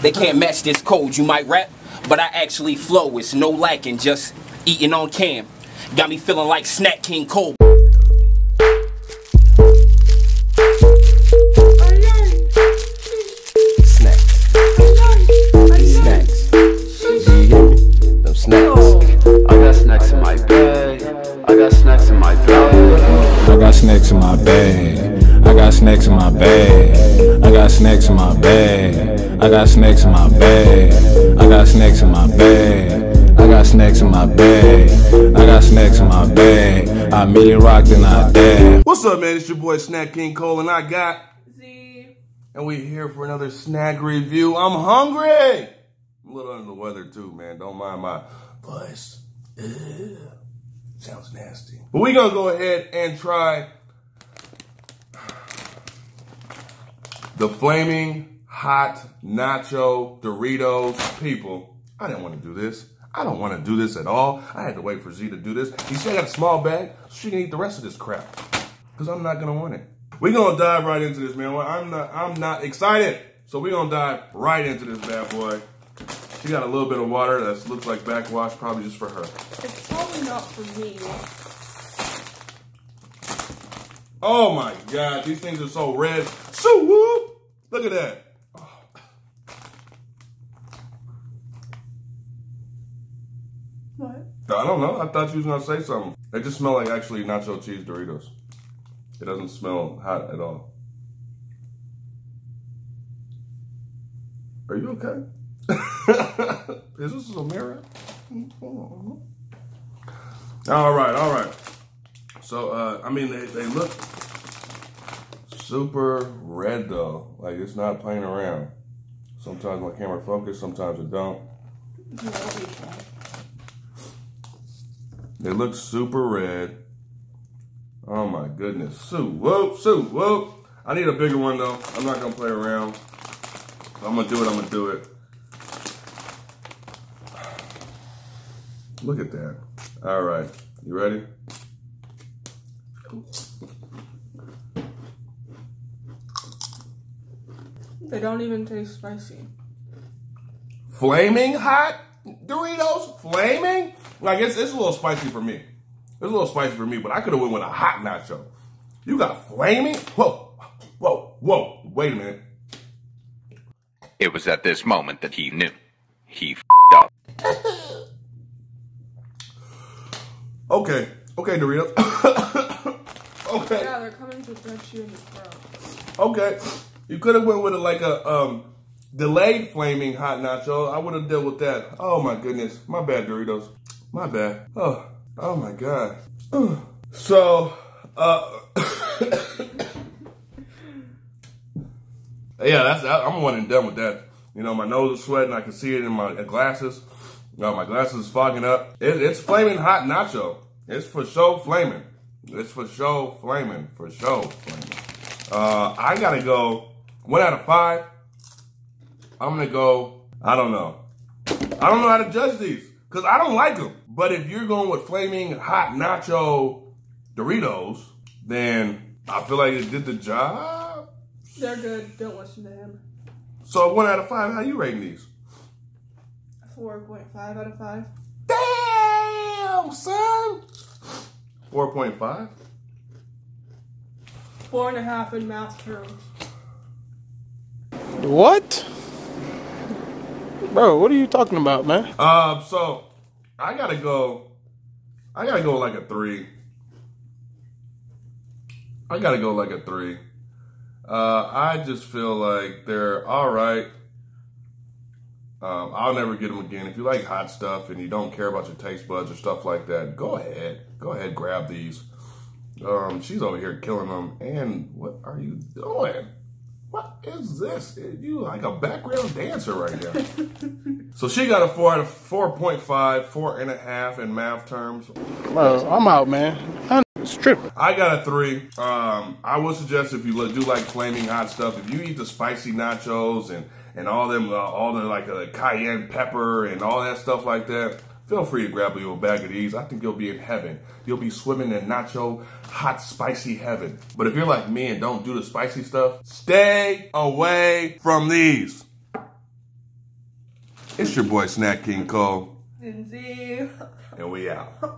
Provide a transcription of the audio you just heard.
They can't match this code. You might rap, but I actually flow. It's no lacking, just eating on cam. Got me feeling like Snack King Cole. Snacks. Snacks. Do you hear me? Them snacks. I got snacks in my bed. I got snacks in my bag. I got snacks in my bag. I got snacks in my bag. I got snacks in my bag. I got snacks in my bag. I got snacks in my bag. I got snacks in my bag. I merely rocked and I dab. What's up, man? It's your boy Snack King Cole, and I got Z. And we're here for another snack review. I'm hungry. I'm a little under the weather too, man. Don't mind my voice. Ugh. Sounds nasty. But we gonna go ahead and try the flaming hot nacho Doritos. People, I didn't want to do this. I don't want to do this at all. I had to wait for Z to do this. He said I got a small bag, so she can eat the rest of this crap. Cause I'm not gonna want it. We're gonna dive right into this, man. I'm not I'm not excited. So we're gonna dive right into this bad boy. She got a little bit of water that looks like backwash, probably just for her. It's probably not for me. Oh my god, these things are so red. So whoop! Look at that. What? I don't know. I thought you was gonna say something. They just smell like actually nacho cheese Doritos. It doesn't smell hot at all. Are you okay? Is this a mirror? All right, all right. So, uh, I mean, they, they look super red though. Like it's not playing around. Sometimes my camera focus, sometimes it don't. They look super red. Oh my goodness. Sue, whoop, Sue, whoop. I need a bigger one though. I'm not gonna play around. I'm gonna do it, I'm gonna do it. Look at that. All right, you ready? They don't even taste spicy. Flaming hot Doritos? Flaming? Like it's, it's a little spicy for me. It's a little spicy for me, but I could have went with a hot nacho. You got flaming? Whoa, whoa, whoa. Wait a minute. It was at this moment that he knew. He f***ed up. Okay, okay, Doritos. okay. Yeah, they're coming to touch you in the throat. Okay, you could have went with it like a um delayed flaming hot nacho. I would have dealt with that. Oh my goodness, my bad, Doritos. My bad. Oh, oh my god. So, uh, yeah, that's I'm one and done with that. You know, my nose is sweating. I can see it in my glasses. Uh, my glasses is fogging up. It, it's flaming hot nacho. It's for sure flaming. It's for sure flaming. For sure flaming. Uh, I gotta go one out of five. I'm gonna go. I don't know. I don't know how to judge these because I don't like them. But if you're going with flaming hot nacho Doritos, then I feel like it did the job. They're good. Don't listen to him. So one out of five. How you rating these? 4.5 out of 5. Damn, son. Four point five. Four and a half in math terms. What? Bro, what are you talking about, man? Um, so I gotta go. I gotta go like a three. I gotta go like a three. Uh, I just feel like they're all right. Um, I'll never get them again. If you like hot stuff and you don't care about your taste buds or stuff like that, go ahead. Go ahead, grab these. Um, she's over here killing them. And what are you doing? What is this? You like a background dancer right now. so she got a four out of 4.5, four and a half in math terms. Bro, I'm out, man. It's tripping. I got a three. Um, I would suggest if you do like flaming hot stuff, if you eat the spicy nachos and and all them, uh, all the like uh, cayenne pepper and all that stuff like that, feel free to grab you a bag of these. I think you'll be in heaven. You'll be swimming in nacho hot spicy heaven. But if you're like me and don't do the spicy stuff, stay away from these. It's your boy Snack King Cole, Lindsay. and we out.